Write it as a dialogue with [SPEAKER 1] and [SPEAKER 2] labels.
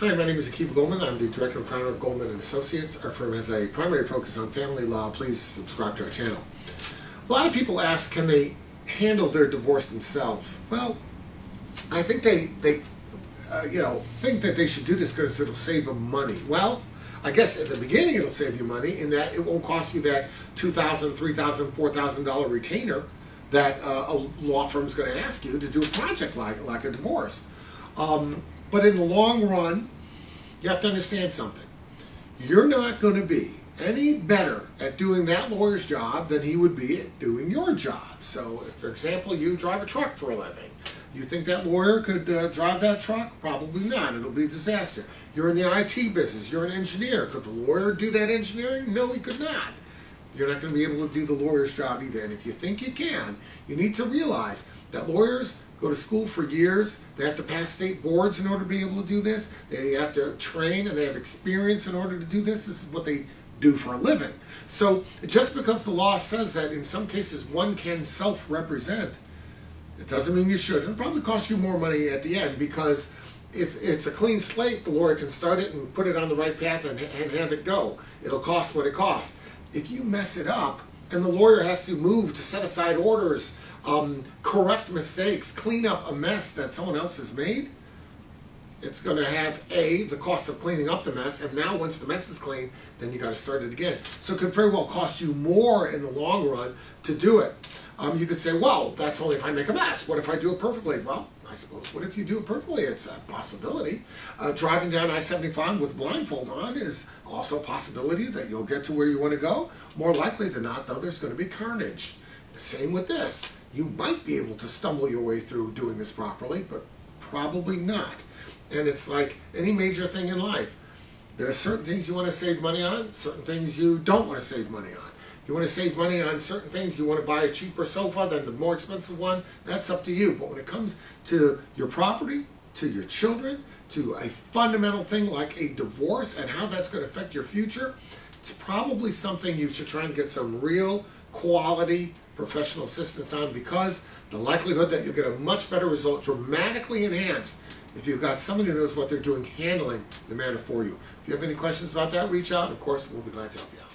[SPEAKER 1] Hi, my name is Akiva Goldman. I'm the director and founder of Goldman and Associates. Our firm has a primary focus on family law. Please subscribe to our channel. A lot of people ask, can they handle their divorce themselves? Well, I think they they uh, you know think that they should do this because it'll save them money. Well, I guess at the beginning it'll save you money in that it won't cost you that two thousand, three thousand, four thousand dollar $3,000, $4,000 retainer that uh, a law firm is going to ask you to do a project like like a divorce. Um, but in the long run, you have to understand something. You're not going to be any better at doing that lawyer's job than he would be at doing your job. So, if, for example, you drive a truck for a living, you think that lawyer could uh, drive that truck? Probably not. It'll be a disaster. You're in the IT business. You're an engineer. Could the lawyer do that engineering? No, he could not. You're not going to be able to do the lawyer's job either. And if you think you can, you need to realize that lawyers go to school for years. They have to pass state boards in order to be able to do this. They have to train and they have experience in order to do this. This is what they do for a living. So just because the law says that in some cases one can self-represent, it doesn't mean you should. It'll probably cost you more money at the end because if it's a clean slate, the lawyer can start it and put it on the right path and, and have it go. It'll cost what it costs. If you mess it up, and the lawyer has to move to set aside orders, um, correct mistakes, clean up a mess that someone else has made, it's going to have a the cost of cleaning up the mess, and now once the mess is clean, then you got to start it again. So it could very well cost you more in the long run to do it. Um, you could say, well, that's only if I make a mess. What if I do it perfectly? Well, I suppose. What if you do it perfectly? It's a possibility. Uh, driving down I-75 with blindfold on is also a possibility that you'll get to where you want to go. More likely than not, though, there's going to be carnage. The same with this. You might be able to stumble your way through doing this properly, but probably not. And it's like any major thing in life. There are certain things you want to save money on, certain things you don't want to save money on. You want to save money on certain things, you want to buy a cheaper sofa than the more expensive one, that's up to you. But when it comes to your property, to your children, to a fundamental thing like a divorce and how that's going to affect your future, it's probably something you should try and get some real quality professional assistance on because the likelihood that you'll get a much better result dramatically enhanced if you've got somebody who knows what they're doing handling the matter for you. If you have any questions about that, reach out. Of course, we'll be glad to help you out.